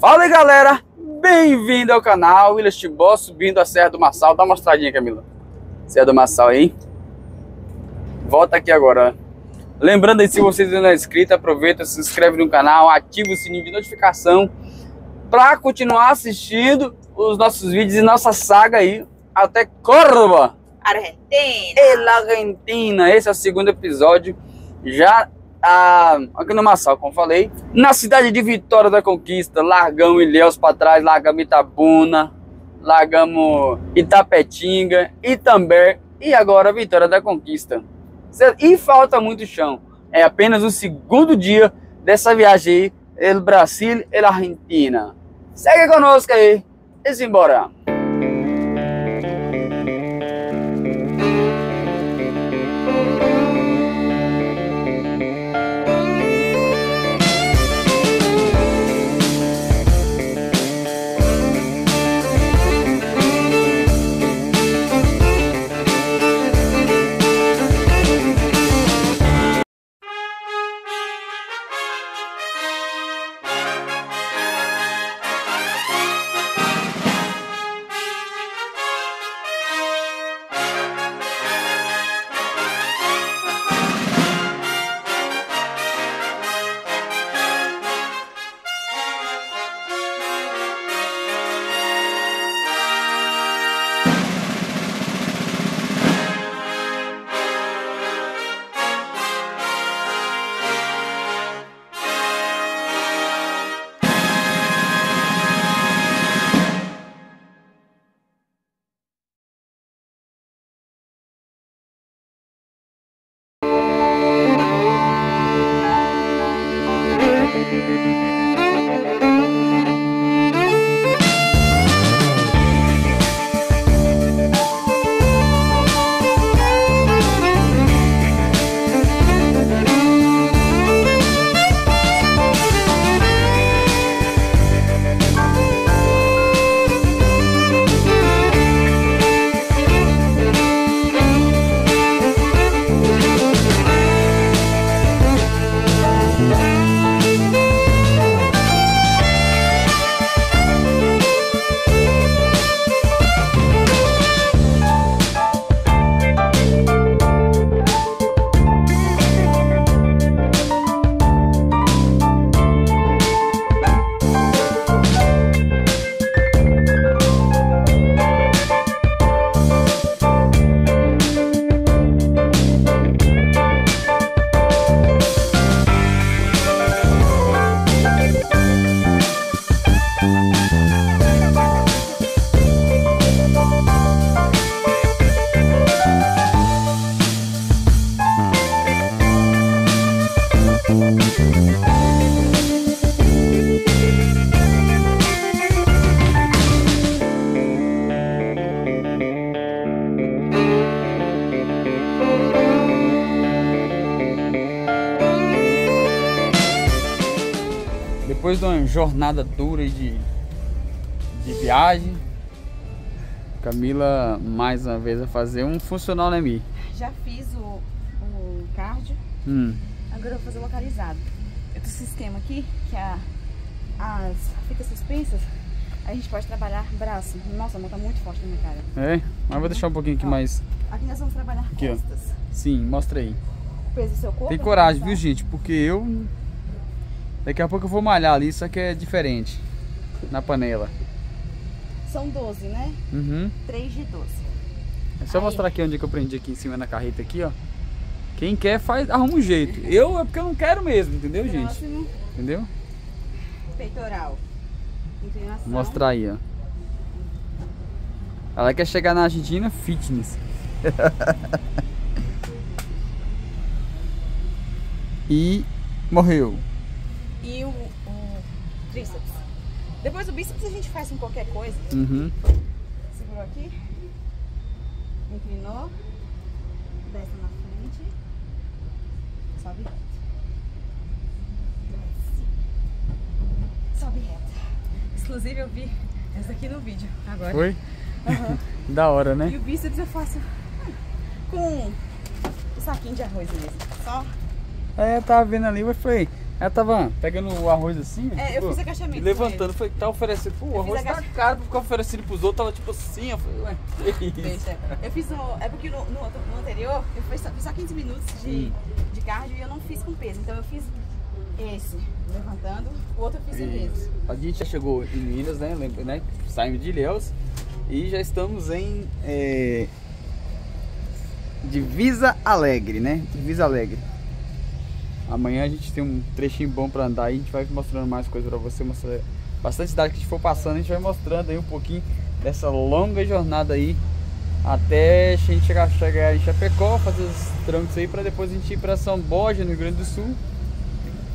Fala aí galera, bem-vindo ao canal Willis Tibó subindo a Serra do Marçal. Dá uma mostradinha Camila, Serra do Marçal aí. Volta aqui agora. Lembrando aí, se você ainda não é inscrito, aproveita, se inscreve no canal, ativa o sininho de notificação para continuar assistindo os nossos vídeos e nossa saga aí até Córdoba. Argentina. Argentina. Esse é o segundo episódio. Já ah, aqui no Massal, como falei. Na cidade de Vitória da Conquista, largamos Ilhéus para trás, largamos Itabuna, largamos Itapetinga, Itambé e agora Vitória da Conquista. E falta muito chão. É apenas o segundo dia dessa viagem aí, el Brasil e Argentina. Segue conosco aí e simbora. Jornada dura de, de viagem, Camila mais uma vez vai fazer um funcional né, Mi? Já fiz o, o cardio, hum. agora eu vou fazer o localizado. Eu tenho um sistema aqui que é as fitas suspensas, a gente pode trabalhar braço. Nossa, a mão tá muito forte na minha cara. É? Mas vou deixar um pouquinho aqui Ó, mais. Aqui nós vamos trabalhar Aqui, ó. costas. Sim, mostra aí. O peso do seu corpo. Tem coragem, viu, localizar. gente? Porque eu. Daqui a pouco eu vou malhar ali, só que é diferente. Na panela. São 12, né? Uhum. 3 de 12. É só Aí. mostrar aqui onde que eu prendi aqui em cima na carreta aqui, ó. Quem quer faz, arruma um jeito. Eu é porque eu não quero mesmo, entendeu, gente? Próximo, Entendeu? peitoral. Inclinação. Vou mostrar aí, ó. Ela quer chegar na Argentina fitness. e morreu. E tríceps. Depois o bíceps a gente faz com qualquer coisa. Uhum. Segurou aqui. Inclinou. Desce na frente. Sobe reto. Desce. Sobe reto. Inclusive eu vi essa aqui no vídeo agora. Foi? Aham. Da hora, E né? o bíceps eu faço com o saquinho de arroz mesmo. Só É, eu tava vendo ali, eu falei, Ela tava pegando o arroz assim. É, eu tipo, fiz agachamento E levantando. Foi, tá oferecendo. Pô, o Eu arroz tá caro pra ficar oferecendo pros outros. Tava tipo assim. Eu falei, ué, que isso? Deixa. Eu fiz no. É porque no, no, no anterior eu fiz só, fiz só 15 minutos de, Hum. de cardio e eu não fiz com peso. Então eu fiz esse, levantando, o outro eu fiz sem Isso. peso. A gente já chegou em Minas, né? Lembra, né? Saímos de Ilhéus e já estamos em é, Divisa Alegre, né? Divisa Alegre. Amanhã a gente tem um trechinho bom pra andar aí, a gente vai mostrando mais coisas pra você, mostrar bastante cidade que a gente for passando, a gente vai mostrando aí um pouquinho dessa longa jornada aí até a gente chegar, chegar em Chapecó, fazer os trâmites aí pra depois a gente ir pra São Borja, no Rio Grande do Sul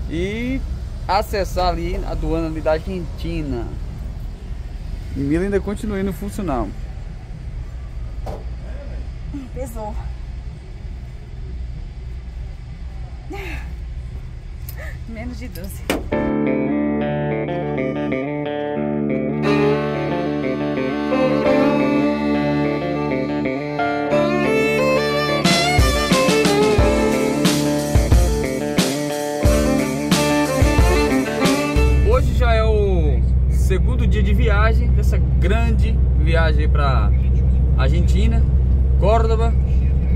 e acessar ali a aduana ali da Argentina. E Mila ainda continua indo funcional. Pesou. Menos de 12. Hoje já é o segundo dia de viagem, dessa grande viagem para Argentina, Córdoba.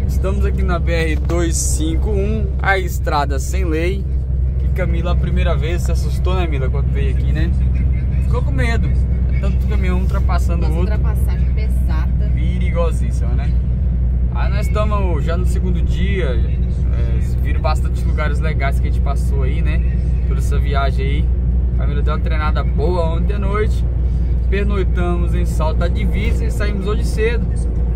Estamos aqui na BR 251, a estrada sem lei. Que Camila a primeira vez se assustou, né, Mila, quando veio aqui, né? Ficou com medo. É Tanto caminhão ultrapassando o outro. ultrapassagem pesada. Perigosíssima, né? Aí nós estamos já no segundo dia, é, viram bastante lugares legais que a gente passou aí, né? Toda essa viagem aí. A família deu uma treinada boa ontem à noite. Pernoitamos em Salto da Divisa e saímos hoje cedo.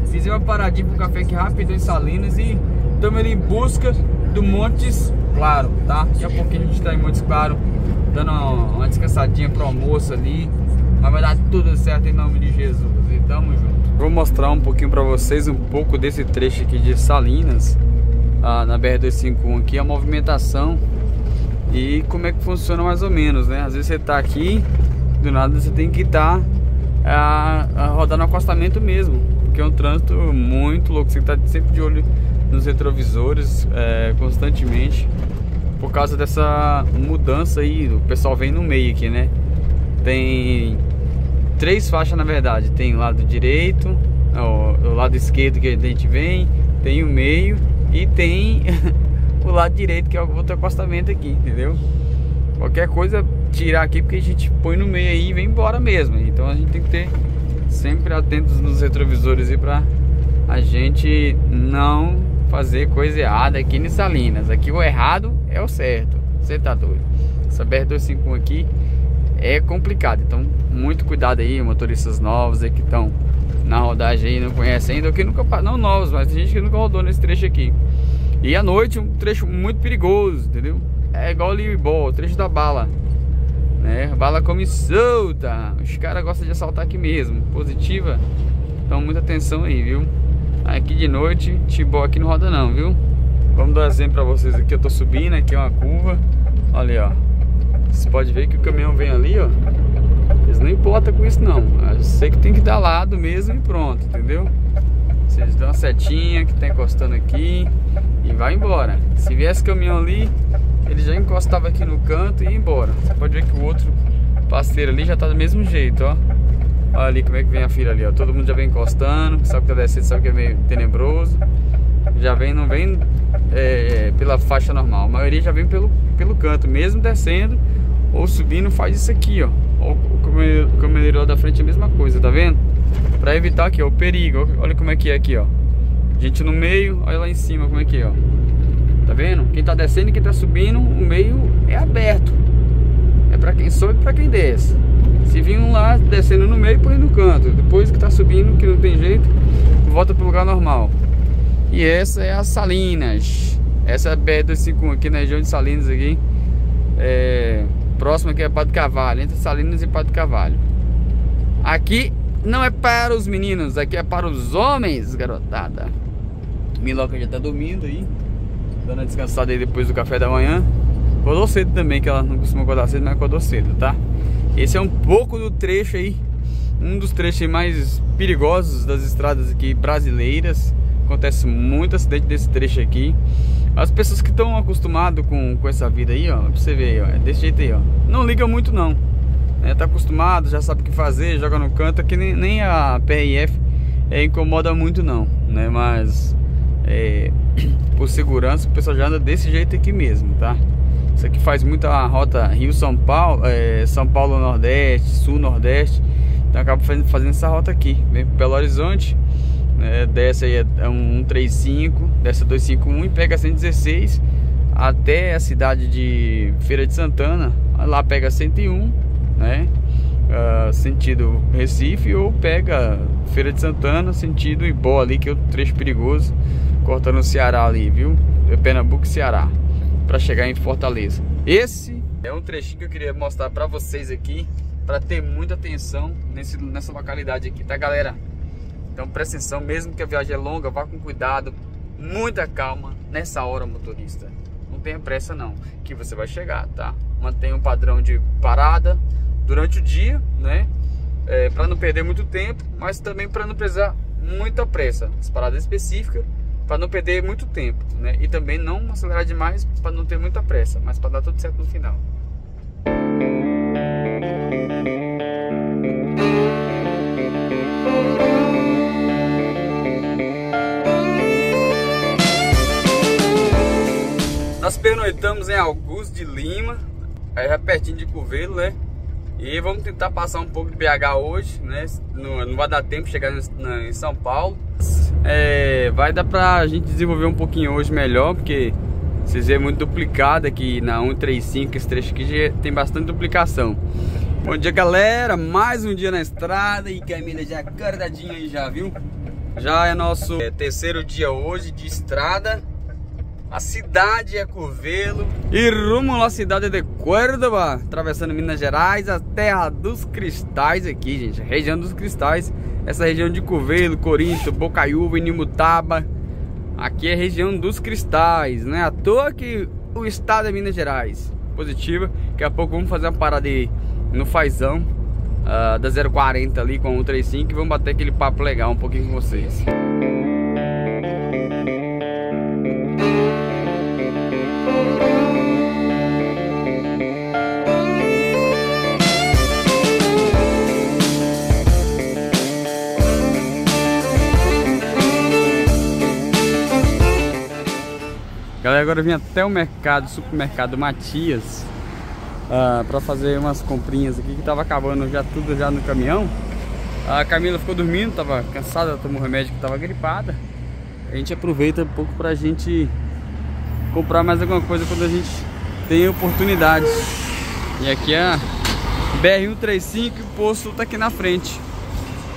Fizemos uma paradinha pro café aqui rápido em Salinas e estamos ali em busca do Montes Claro, tá? Daqui a pouquinho a gente tá em Montes Claro, dando uma, descansadinha pro almoço ali. Mas vai dar tudo certo em nome de Jesus. E tamo junto. Vou mostrar um pouquinho pra vocês um pouco desse trecho aqui de Salinas, ah, na BR-251 aqui, a movimentação e como é que funciona mais ou menos, né? Às vezes você tá aqui, do nada você tem que estar a, a rodar no acostamento mesmo, porque é um trânsito muito louco, você tá sempre de olho nos retrovisores é, constantemente, por causa dessa mudança aí, o pessoal vem no meio aqui, né? Tem três faixas na verdade, tem o lado direito, ó, o lado esquerdo que a gente vem, tem o meio e tem o lado direito que é o outro acostamento aqui, entendeu? Qualquer coisa tirar aqui porque a gente põe no meio aí e vem embora mesmo. Então a gente tem que ter sempre atentos nos retrovisores e pra a gente não fazer coisa errada aqui em Salinas. Aqui o errado é o certo. Você tá doido? Essa BR-251 aqui é complicado. Então, muito cuidado aí, motoristas novos aí que estão na rodagem aí, não conhecem ainda, que nunca, não novos, mas tem gente que nunca rodou nesse trecho aqui. E à noite, um trecho muito perigoso, entendeu? É igual o Libol, o trecho da bala. Né? Bala come solta. Os caras gostam de assaltar aqui mesmo. Positiva. Então, muita atenção aí, viu? Aqui de noite, Tibó aqui não roda não, viu? Vamos dar exemplo pra vocês aqui. Eu tô subindo, aqui é uma curva. Olha aí, ó. Você pode ver que o caminhão vem ali, ó. Eles não importam com isso, não. Eu sei que tem que dar lado mesmo e pronto, entendeu? Vocês dão uma setinha que tá encostando aqui e vai embora. Se viesse caminhão ali, ele já encostava aqui no canto e ia embora. Você pode ver que o outro parceiro ali já tá do mesmo jeito, ó. Olha ali como é que vem a fila ali, ó. Todo mundo já vem encostando, sabe que tá descendo, sabe que é meio tenebroso. Já vem, não vem é, pela faixa normal. A maioria já vem pelo, pelo canto, mesmo descendo ou subindo, faz isso aqui, ó. O caminhoneiro lá da frente é a mesma coisa, tá vendo? Pra evitar aqui, ó, o perigo. Olha como é que é aqui, ó. Gente no meio, olha lá em cima como é que é, ó. Tá vendo? Quem tá descendo e quem tá subindo, o meio é aberto. É pra quem sobe e pra quem desce. Se vir um lá descendo no meio, põe no canto. Depois que tá subindo, que não tem jeito, volta pro lugar normal. E essa é a Salinas. Essa é a BR-251 aqui na região de Salinas aqui. É, próxima aqui é Pato Cavalho, entre Salinas e Pato Cavalho. Aqui não é para os meninos, aqui é para os homens, garotada. Miloca já tá dormindo aí, dando uma descansada aí depois do café da manhã. Acordou cedo também, que ela não costuma acordar cedo, mas acordou cedo, tá? Esse é um pouco do trecho aí, um dos trechos mais perigosos das estradas aqui brasileiras. Acontece muito acidente desse trecho aqui. As pessoas que estão acostumadas com, com essa vida aí, ó, pra você ver, ó, é desse jeito aí, ó. Não liga muito não. É, tá acostumado, já sabe o que fazer, joga no canto, aqui nem, nem a PRF é, incomoda muito não, né? Mas é, por segurança o pessoal já anda desse jeito aqui mesmo, tá? Isso aqui faz muita rota Rio-São Paulo, é, São Paulo-Nordeste, Sul-Nordeste. Então acaba fazendo, essa rota aqui, vem pro Belo Horizonte né, desce aí é um 135, desce 251 e pega 116 até a cidade de Feira de Santana, lá pega 101, né? Uh, sentido Recife ou pega Feira de Santana, sentido Ibó ali, que é o trecho perigoso, cortando o Ceará ali, viu? É Pernambuco e Ceará, para chegar em Fortaleza. Esse é um trechinho que eu queria mostrar para vocês aqui, para ter muita atenção nesse, nessa localidade aqui, tá galera? Então presta atenção, mesmo que a viagem é longa, vá com cuidado, muita calma nessa hora, motorista. Não tenha pressa não, que você vai chegar, tá? Mantenha um padrão de parada durante o dia, né? É, para não perder muito tempo, mas também para não precisar muita pressa. As paradas específicas para não perder muito tempo, né? E também não acelerar demais para não ter muita pressa, mas para dar tudo certo no final. Nós pernoitamos em Augusto de Lima, aí já pertinho de Curvelo, né? E vamos tentar passar um pouco de BH hoje, né? Não, não vai dar tempo de chegar em São Paulo. É, vai dar pra gente desenvolver um pouquinho hoje melhor, porque vocês vêem muito duplicado aqui na 135, esse trecho aqui tem bastante duplicação. Bom dia, galera. Mais um dia na estrada e Camila já acordadinha aí já, viu? Já é nosso é, terceiro dia hoje de estrada. A cidade é Curvelo e rumo à cidade de Córdoba, atravessando Minas Gerais, a terra dos cristais aqui, gente, a região dos cristais. Essa região de Curvelo, Corinto, Bocaiúva, Inimutaba. Aqui é a região dos cristais, não é à toa que o estado é Minas Gerais. Positiva, daqui a pouco vamos fazer uma parada aí no Fazão uh, da 040 ali com o 35 e vamos bater aquele papo legal um pouquinho com vocês. Agora eu vim até o mercado, supermercado Matias uh, ah, para fazer umas comprinhas aqui que tava acabando já tudo já no caminhão. A Camila ficou dormindo, tava cansada, tomou remédio que tava gripada. A gente aproveita um pouco pra gente comprar mais alguma coisa quando a gente tem oportunidade. E aqui é a BR-135 e o posto tá aqui na frente.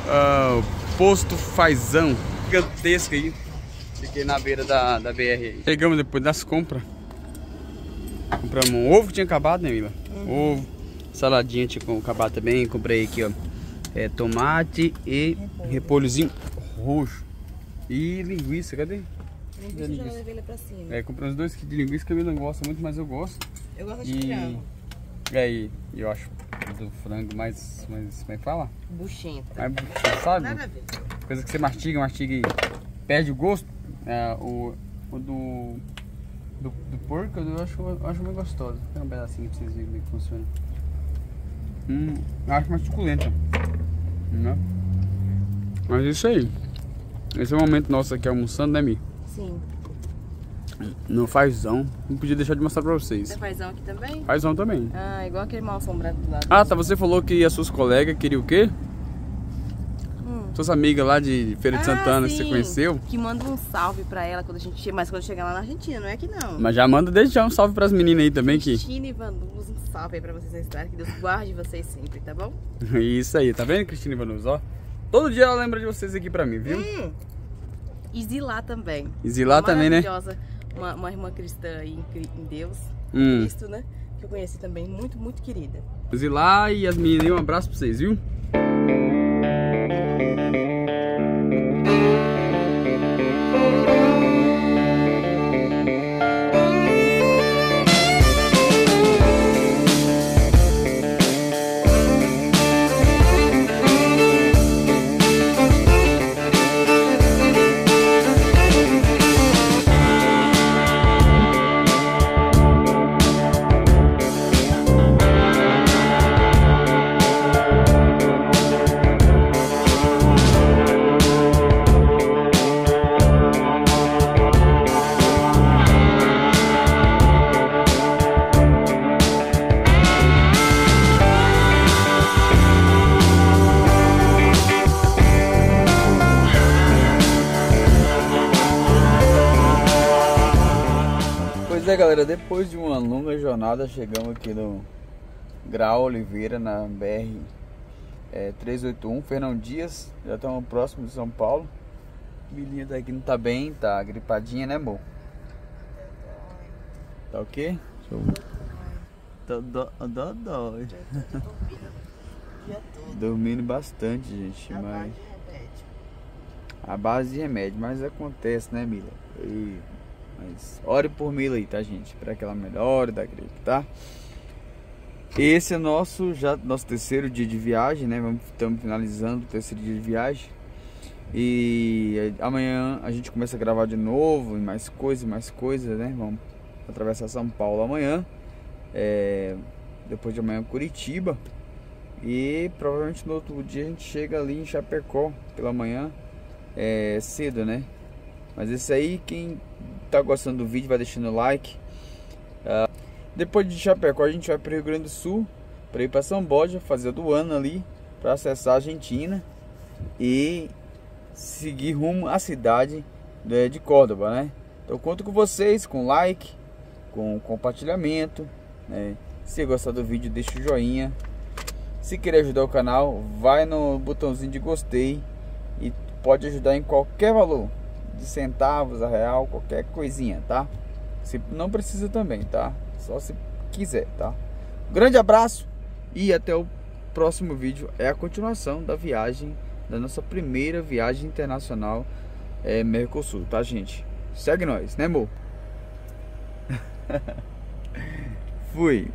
Uh, posto Fazão, gigantesco aí. Fiquei na beira da, da BR aí. Chegamos depois das compras. Compramos um ovo que tinha acabado, né, Mila? Uhum. Ovo, saladinha tinha acabado também. Comprei aqui, ó, é, tomate e Repolho. repolhozinho roxo. E linguiça, cadê? Linguiça, linguiça. já levei ele pra cima. É, comprei uns dois quilos de linguiça que a Mila não gosta muito, mas eu gosto. Eu gosto de e... E aí, eu acho do frango mais, mais como é que fala? Buchenta. Mais buchenta, sabe? Nada a ver. Coisa que você mastiga, mastiga e perde o gosto. É, o, o do, do, do, porco eu acho, eu acho muito gostoso. Tem um pedacinho pra vocês verem como é que funciona. Hum, eu acho mais suculenta. Né? Mas é isso aí. Esse é o momento nosso aqui almoçando, né, Mi? Sim. No fazão. Não podia deixar de mostrar pra vocês. Tem fazão aqui também? Fazão também. Ah, igual aquele mal assombrado do lado. Ah, tá. Você falou que as suas colegas queriam o quê? Suas amigas lá de Feira de ah, Santana, sim. você conheceu? Que manda um salve pra ela quando a gente chega, mas quando chegar lá na Argentina, não é que não. Mas já manda desde já um salve pras meninas aí também. Cristina que... e Vanus, um salve aí pra vocês estarem, que Deus guarde vocês sempre, tá bom? Isso aí, tá vendo, Cristina e Vanus, ó? Todo dia ela lembra de vocês aqui pra mim, viu? Hum. E Zilá também. E Zilá também, né? Uma, uma irmã cristã em, em Deus, hum. Cristo, né? Que eu conheci também, muito, muito querida. Zilá e as meninas, um abraço pra vocês, viu? Galera, depois de uma longa jornada chegamos aqui no Grau Oliveira na BR é, 381, Fernão Dias, já estamos próximos de São Paulo. Milinha daqui não tá bem, tá gripadinha né amor? Tá o quê? Tá dói. Dormindo bastante gente, mas... A base de remédio, mas acontece né Mila? E mas ore por mim aí, tá, gente? Para que ela melhore da gripe, tá? Esse é nosso já nosso terceiro dia de viagem, né? Estamos finalizando o terceiro dia de viagem. E amanhã a gente começa a gravar de novo, mais coisas, mais coisas, né? Vamos atravessar São Paulo amanhã. É, depois de amanhã Curitiba. E provavelmente no outro dia a gente chega ali em Chapecó pela manhã é, cedo, né? Mas esse aí, quem tá gostando do vídeo, vai deixando o like. Uh, depois de Chapecó, a gente vai para o Rio Grande do Sul, para ir para São Borja, fazer a aduana ali, para acessar a Argentina e seguir rumo à cidade de, de Córdoba, né? Então conto com vocês, com like, com compartilhamento, né? Se gostar do vídeo, deixa o joinha. Se querer ajudar o canal, vai no botãozinho de gostei e pode ajudar em qualquer valor de centavos a real, qualquer coisinha, tá? Se não precisa também, tá? Só se quiser, tá? Grande abraço e até o próximo vídeo. É a continuação da viagem, da nossa primeira viagem internacional é, Mercosul, tá, gente? Segue nós, né, amor? Fui.